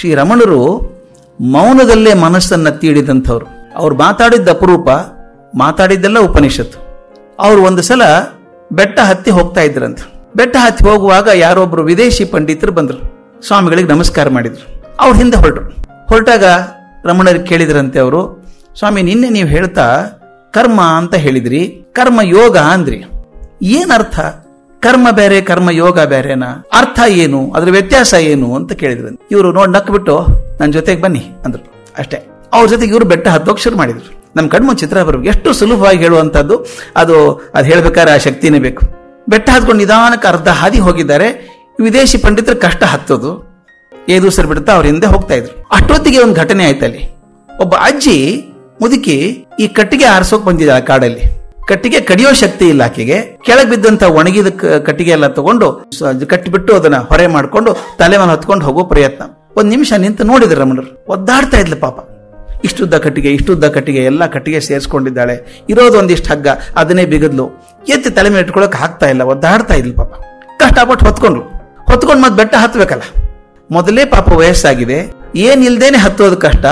ಶ್ರೀ ರಮಣರು ಮೌನದಲ್ಲೇ ಮನಸ್ಸನ್ನ ತೀಡಿದಂಥವ್ರು. ಅವ್ರು ಮಾತಾಡಿದ್ದ ಅಪರೂಪ, ಮಾತಾಡಿದ್ದೆಲ್ಲ ಉಪನಿಷತ್ತು. ಅವ್ರು ಒಂದು ಸಲ ಬೆಟ್ಟ ಹತ್ತಿ ಹೋಗ್ತಾ ಇದ್ರಂತ. ಬೆಟ್ಟ ಹತ್ತಿ ಹೋಗುವಾಗ ಯಾರೊಬ್ರು ವಿದೇಶಿ ಪಂಡಿತರು ಬಂದರು. ಸ್ವಾಮಿಗಳಿಗೆ ನಮಸ್ಕಾರ ಮಾಡಿದ್ರು. ಅವ್ರು ಹಿಂದೆ ಹೊರಟರು. ಹೊರಟಾಗ ರಮಣರು ಕೇಳಿದ್ರಂತೆ ಅವರು, ಸ್ವಾಮಿ, ನಿನ್ನೆ ನೀವು ಹೇಳ್ತಾ ಕರ್ಮ ಅಂತ ಹೇಳಿದ್ರಿ, ಕರ್ಮ ಯೋಗ ಅಂದ್ರಿ. ಏನರ್ಥ ಕರ್ಮ ಬೇರೆ, ಕರ್ಮ ಯೋಗ ಬೇರೆನಾ? ಅರ್ಥ ಏನು? ಅದ್ರ ವ್ಯತ್ಯಾಸ ಏನು ಅಂತ ಕೇಳಿದ್ರು ಇವರು ನೋಡ್ ನಕ್ಬಿಟ್ಟು ನನ್ನ ಜೊತೆಗೆ ಬನ್ನಿ ಅಂದ್ರು. ಅಷ್ಟೇ. ಅವ್ರ ಜೊತೆಗೆ ಇವರು ಬೆಟ್ಟ ಹತ್ತೋಕ್ ಶುರು ಮಾಡಿದ್ರು. ನಮ್ಮ ಕಣ್ಮು ಚಿತ್ರ ಬರಬೇಕು ಎಷ್ಟು ಸುಲಭವಾಗಿ ಹೇಳುವಂತದ್ದು ಅದು ಅದು ಹೇಳ್ಬೇಕಾದ್ರೆ ಆ ಶಕ್ತಿನೇ ಬೇಕು. ಬೆಟ್ಟ ಹತ್ಕೊಂಡು ನಿಧಾನಕ್ಕೆ ಅರ್ಧ ಹಾದಿ ಹೋಗಿದ್ದಾರೆ. ವಿದೇಶಿ ಪಂಡಿತರು ಕಷ್ಟ ಹತ್ತೋದು. ಏದು ಸರ್ ಬಿಡುತ್ತಾ ಅವ್ರ ಹಿಂದೆ ಹೋಗ್ತಾ ಇದ್ರು. ಅಷ್ಟೊತ್ತಿಗೆ ಒಂದು ಘಟನೆ ಆಯ್ತಲ್ಲಿ. ಒಬ್ಬ ಅಜ್ಜಿ ಮುದುಕಿ ಈ ಕಟ್ಟಿಗೆ ಆರಿಸೋಕ್ ಬಂದಿದ್ದಾಳೆ ಕಾಡಲ್ಲಿ. ಕಟ್ಟಿಗೆ ಕಡಿಯೋ ಶಕ್ತಿ ಇಲ್ಲ ಆಕೆಗೆ. ಕೆಳಗೆ ಬಿದ್ದಂತ ಒಣಗಿದ ಕಟ್ಟಿಗೆ ಎಲ್ಲ ತಗೊಂಡು ಕಟ್ಟಿಬಿಟ್ಟು ಅದನ್ನ ಹೊರೆ ಮಾಡ್ಕೊಂಡು ತಲೆ ಮೇಲೆ ಹತ್ಕೊಂಡು ಹೋಗೋ ಪ್ರಯತ್ನ. ಒಂದ್ ನಿಮಿಷ ನಿಂತು ನೋಡಿದ್ರು ರಮಣರು. ಒದ್ದಾಡ್ತಾ ಇದ್ಲು ಪಾಪ. ಇಷ್ಟುದ್ದ ಕಟ್ಟಿಗೆ ಇಷ್ಟುದ್ದ ಕಟ್ಟಿಗೆ, ಎಲ್ಲ ಕಟ್ಟಿಗೆ ಸೇರಿಸ್ಕೊಂಡಿದ್ದಾಳೆ. ಇರೋದು ಒಂದಿಷ್ಟು ಹಗ್ಗ, ಅದನ್ನೇ ಬಿಗದ್ಲು. ಎತ್ತಿ ತಲೆ ಮೇಲೆ ಇಟ್ಕೊಳಕ್ ಆಗ್ತಾ ಇಲ್ಲ, ಒದ್ದಾಡ್ತಾ ಇದ್ಲು ಪಾಪ. ಕಷ್ಟಪಟ್ಟು ಹೊತ್ಕೊಂಡ್ರು ಹೊತ್ಕೊಂಡು ಮತ್ತೆ ಬೆಟ್ಟ ಹತ್ಬೇಕಲ್ಲ. ಮೊದಲೇ ಪಾಪ ವಯಸ್ಸಾಗಿದೆ. ಏನ್ ಇಲ್ದೇನೆ ಹತ್ತೋದು ಕಷ್ಟ.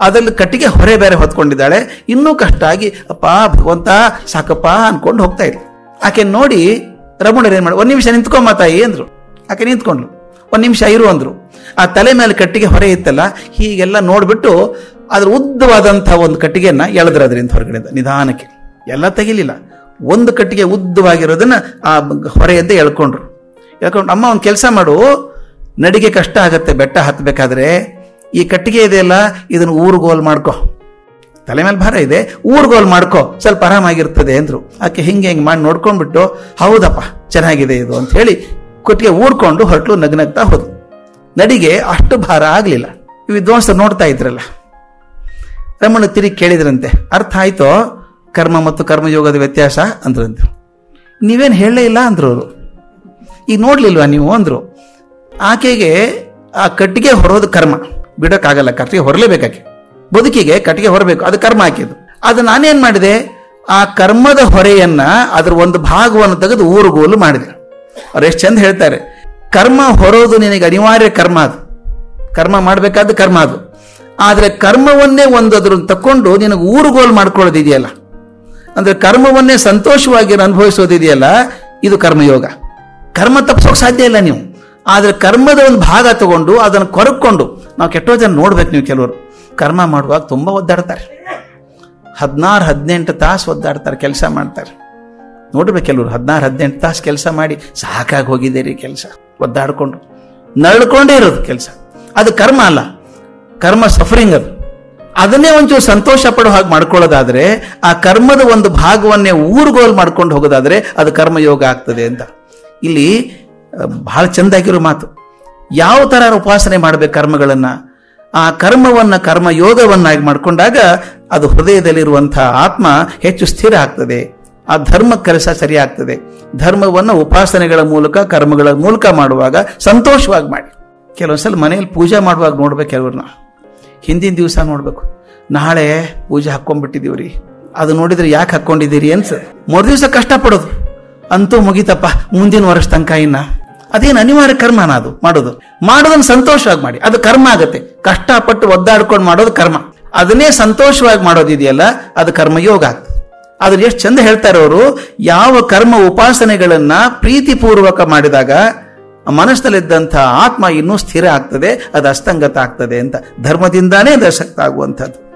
ಅದ್ರಲ್ಲಿ ಕಟ್ಟಿಗೆ ಹೊರೆ ಬೇರೆ ಹೊತ್ಕೊಂಡಿದ್ದಾಳೆ. ಇನ್ನೂ ಕಷ್ಟ ಆಗಿ ಅಪ್ಪ, ಭಗವಂತ, ಸಾಕಪ್ಪ, ಅನ್ಕೊಂಡು ಹೋಗ್ತಾ ಇದ್ಲು. ಆಕೆ ನೋಡಿ ರಮಣರು ಏನ್ ಮಾಡಿ ಒಂದ್ ನಿಮಿಷ ನಿಂತ್ಕೊಂಬ ತಾಯಿ, ಅಂದ್ರು. ಆಕೆ ನಿಂತ್ಕೊಂಡ್ರು ಒಂದ್ ನಿಮಿಷ ಇರು, ಅಂದ್ರು. ಆ ತಲೆ ಮೇಲೆ ಕಟ್ಟಿಗೆ ಹೊರೆ ಇತ್ತಲ್ಲ, ಹೀಗೆಲ್ಲ ನೋಡ್ಬಿಟ್ಟು ಅದ್ರ ಉದ್ದವಾದಂತಹ ಒಂದು ಕಟ್ಟಿಗೆಯನ್ನ ಎಳೆದ್ರ ಅದರಿಂದ ಹೊರಗಡೆ ನಿಧಾನಕ್ಕೆ. ಎಲ್ಲ ತೆಗಿಲಿಲ್ಲ. ಒಂದು ಕಟ್ಟಿಗೆ ಉದ್ದವಾಗಿರೋದನ್ನ ಆ ಹೊರೆಯಿಂದ ಎಳ್ಕೊಂಡ್ರು. ಎಳ್ಕೊಂಡು, ಅಮ್ಮ, ಒಂದು ಕೆಲಸ ಮಾಡು. ನಡಿಗೆ ಕಷ್ಟ ಆಗತ್ತೆ, ಬೆಟ್ಟ ಹತ್ತಬೇಕಾದ್ರೆ ಈ ಕಟ್ಟಿಗೆ ಇದೆಯಲ್ಲ ಇದನ್ನು ಊರುಗೋಲ್ ಮಾಡ್ಕೋ. ತಲೆ ಮೇಲೆ ಭಾರ ಇದೆ ಊರುಗೋಲ್ ಮಾಡ್ಕೋ, ಸ್ವಲ್ಪ ಆರಾಮಾಗಿರ್ತದೆ ಅಂದ್ರು. ಆಕೆ ಹಿಂಗೆ ಹಿಂಗೆ ಮಾಡಿ ನೋಡ್ಕೊಂಡ್ಬಿಟ್ಟು, ಹೌದಪ್ಪ, ಚೆನ್ನಾಗಿದೆ ಇದು ಅಂತ ಹೇಳಿ ಕೊಟ್ಟಿಗೆ ಊರ್ಕೊಂಡು ಹೊರಟು ನಗ್ನಗ್ತಾ ಹೋದ್ಲು. ನಡಿಗೆ ಅಷ್ಟು ಭಾರ ಆಗಲಿಲ್ಲ. ವಿದ್ವಾಂಸರು ನೋಡ್ತಾ ಇದ್ರಲ್ಲ. ರಮಣ ತಿರುಗಿ ಕೇಳಿದ್ರಂತೆ, ಅರ್ಥ ಆಯ್ತೋ? ಕರ್ಮ ಮತ್ತು ಕರ್ಮಯೋಗದ ವ್ಯತ್ಯಾಸ? ಅಂದ್ರಂತೆ. ನೀವೇನು ಹೇಳಲೇ ಇಲ್ಲ? ಅಂದರು ಅವರು. ಈಗ ನೋಡ್ಲಿಲ್ವಾ ನೀವು? ಅಂದ್ರು. ಆಕೆಗೆ ಆ ಕಟ್ಟಿಗೆ ಹೊರೋದು ಕರ್ಮ. ಬಿಡಕ್ಕಾಗಲ್ಲ ಕಟ್ಟಿಗೆ ಹೊರಲೇಬೇಕಾಕೆ. ಬದುಕಿಗೆ ಕಟ್ಟಿಗೆ ಹೊರಬೇಕು, ಅದು ಕರ್ಮ ಹಾಕಿದ್ದು ಅದು ನಾನೇನು ಮಾಡಿದೆ? ಆ ಕರ್ಮದ ಹೊರೆಯನ್ನ ಅದರ ಒಂದು ಭಾಗವನ್ನು ತೆಗೆದು ಊರುಗೋಲು ಮಾಡಿದೆ. ಅವ್ರು ಎಷ್ಟು ಚಂದ ಹೇಳ್ತಾರೆ, ಕರ್ಮ ಹೊರೋದು ನಿನಗೆ ಅನಿವಾರ್ಯ ಕರ್ಮ ಅದು. ಕರ್ಮ ಮಾಡಬೇಕಾದ ಕರ್ಮ ಅದು. ಆದರೆ ಕರ್ಮವನ್ನೇ ಒಂದು ಅದ್ರನ್ನ ತಕೊಂಡು ನಿನಗೆ ಊರುಗೋಲು ಮಾಡ್ಕೊಳ್ಳೋದಿದೆಯಲ್ಲ? ಅಂದರೆ ಕರ್ಮವನ್ನೇ ಸಂತೋಷವಾಗಿ ಅನುಭವಿಸೋದಿದೆಯಲ್ಲ, ಇದು ಕರ್ಮಯೋಗ. ಕರ್ಮ ತಪ್ಪಿಸೋಕೆ ಸಾಧ್ಯ ಇಲ್ಲ ನೀವು. ಆದ್ರೆ ಕರ್ಮದ ಒಂದು ಭಾಗ ತಗೊಂಡು ಅದನ್ನು ಕೊರಕೊಂಡು, ನಾವು ಕೆಟ್ಟೋ ಜನ ನೋಡ್ಬೇಕು ನೀವು ಕೆಲವರು. ಕರ್ಮ ಮಾಡುವಾಗ ತುಂಬ ಒದ್ದಾಡ್ತಾರೆ. ಹದಿನಾರು, ಹದಿನೆಂಟು ತಾಸು ಒದ್ದಾಡ್ತಾರೆ, ಕೆಲಸ ಮಾಡ್ತಾರೆ. ನೋಡ್ಬೇಕು ಕೆಲವರು, ಹದಿನಾರು, ಹದಿನೆಂಟು ತಾಸು ಕೆಲಸ ಮಾಡಿ ಸಾಕಾಗಿ ಹೋಗಿದೆ ರೀ ಕೆಲಸ. ಒದ್ದಾಡ್ಕೊಂಡು. ನರಳ್ಕೊಂಡೇ ಇರೋದು ಕೆಲಸ. ಅದು ಕರ್ಮ ಅಲ್ಲ. ಕರ್ಮ ಸಫರಿಂಗ್ ಅದು. ಅದನ್ನೇ ಒಂಚೂರು ಸಂತೋಷ ಪಡೋ ಹಾಗೆ ಮಾಡ್ಕೊಳ್ಳೋದಾದ್ರೆ, ಆ ಕರ್ಮದ ಒಂದು ಭಾಗವನ್ನೇ ಊರುಗೋಲ್ ಮಾಡ್ಕೊಂಡು ಹೋಗೋದಾದ್ರೆ ಅದು ಕರ್ಮಯೋಗ ಆಗ್ತದೆ ಅಂತ. ಇಲ್ಲಿ ಬಹಳ ಚಂದಾಗಿರೋ ಮಾತು. ಯಾವ ಥರ ಉಪಾಸನೆ ಮಾಡಬೇಕು ಕರ್ಮಗಳನ್ನು? ಆ ಕರ್ಮವನ್ನ ಕರ್ಮ ಯೋಗವನ್ನಾಗಿ ಮಾಡ್ಕೊಂಡಾಗ ಅದು ಹೃದಯದಲ್ಲಿರುವಂತಹ ಆತ್ಮ ಹೆಚ್ಚು ಸ್ಥಿರ ಆಗ್ತದೆ. ಆ ಧರ್ಮ ಕೆಲಸ ಸರಿಯಾಗ್ತದೆ ಧರ್ಮವನ್ನು ಉಪಾಸನೆಗಳ ಮೂಲಕ, ಕರ್ಮಗಳ ಮೂಲಕ ಮಾಡುವಾಗ ಸಂತೋಷವಾಗಿ ಮಾಡಿ. ಕೆಲವೊಂದ್ಸಲ ಮನೆಯಲ್ಲಿ ಪೂಜೆ ಮಾಡುವಾಗ ನೋಡ್ಬೇಕು ಕೆಲವ್ರನ್ನ. ಹಿಂದಿನ ದಿವಸ ನೋಡ್ಬೇಕು. ನಾಳೆ ಪೂಜೆ ಹಾಕೊಂಡ್ಬಿಟ್ಟಿದೀವ್ರಿ ಅದು ನೋಡಿದ್ರೆ ಯಾಕೆ ಹಾಕೊಂಡಿದ್ದೀರಿ ಅನ್ಸ ಮೂರು ದಿವಸ ಕಷ್ಟಪಡೋದು. ಅಂತೂ ಮುಗಿತಪ್ಪ. ಮುಂದಿನ ವರ್ಷ ತನಕ ಇನ್ನ. ಅದೇನು ಅನಿವಾರ್ಯ ಕರ್ಮನ ಅದು, ಮಾಡೋದು. ಮಾಡೋದನ್ನ ಸಂತೋಷವಾಗಿ ಮಾಡಿ. ಅದು ಕರ್ಮ ಆಗುತ್ತೆ. ಕಷ್ಟಪಟ್ಟು ಒದ್ದಾಡ್ಕೊಂಡು ಮಾಡೋದು ಕರ್ಮ. ಅದನ್ನೇ ಸಂತೋಷವಾಗಿ ಮಾಡೋದಿದೆಯಲ್ಲ ಅದು ಕರ್ಮಯೋಗ ಆಗ್ತದೆ. ಆದ್ರೆ ಎಷ್ಟು ಚಂದ ಹೇಳ್ತಾರೆ ಅವರು, ಯಾವ ಕರ್ಮ ಉಪಾಸನೆಗಳನ್ನ ಪ್ರೀತಿಪೂರ್ವಕ ಮಾಡಿದಾಗ ಮನಸ್ಸಿನಲ್ಲಿದ್ದಂಥ ಆತ್ಮ ಇನ್ನೂ ಸ್ಥಿರ ಆಗ್ತದೆ, ಅದು ಅಸ್ತಂಗತ ಆಗ್ತದೆ ಅಂತ. ಧರ್ಮದಿಂದಾನೇ ದಶಕ್ತ ಆಗುವಂಥದ್ದು.